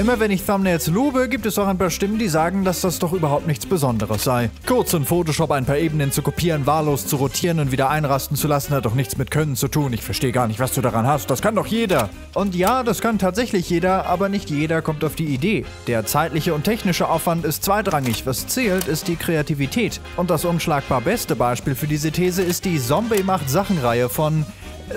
Immer wenn ich Thumbnails lobe, gibt es auch ein paar Stimmen, die sagen, dass das doch überhaupt nichts Besonderes sei. Kurz in Photoshop ein paar Ebenen zu kopieren, wahllos zu rotieren und wieder einrasten zu lassen, hat doch nichts mit Können zu tun. Ich verstehe gar nicht, was du daran hast. Das kann doch jeder. Und ja, das kann tatsächlich jeder, aber nicht jeder kommt auf die Idee. Der zeitliche und technische Aufwand ist zweitrangig. Was zählt, ist die Kreativität. Und das unschlagbar beste Beispiel für diese These ist die Zombie macht Sachen-Reihe von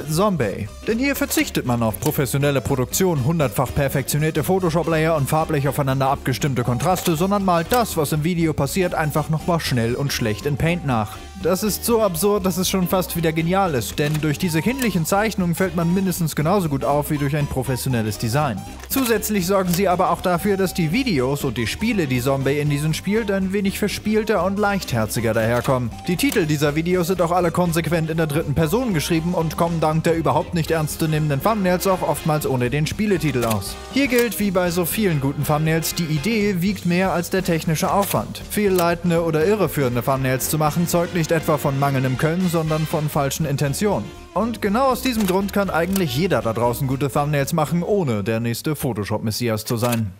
Zombie. Denn hier verzichtet man auf professionelle Produktion, hundertfach perfektionierte Photoshop-Layer und farblich aufeinander abgestimmte Kontraste, sondern malt das, was im Video passiert, einfach nochmal schnell und schlecht in Paint nach. Das ist so absurd, dass es schon fast wieder genial ist, denn durch diese kindlichen Zeichnungen fällt man mindestens genauso gut auf wie durch ein professionelles Design. Zusätzlich sorgen sie aber auch dafür, dass die Videos und die Spiele, die Zombie in diesen spielt, ein wenig verspielter und leichtherziger daherkommen. Die Titel dieser Videos sind auch alle konsequent in der dritten Person geschrieben und kommen dank der überhaupt nicht ernstzunehmenden Thumbnails auch oftmals ohne den Spieletitel aus. Hier gilt wie bei so vielen guten Thumbnails, die Idee wiegt mehr als der technische Aufwand. Fehlleitende oder irreführende Thumbnails zu machen zeugt nicht etwa von mangelndem Können, sondern von falschen Intentionen. Und genau aus diesem Grund kann eigentlich jeder da draußen gute Thumbnails machen, ohne der nächste Photoshop-Messias zu sein.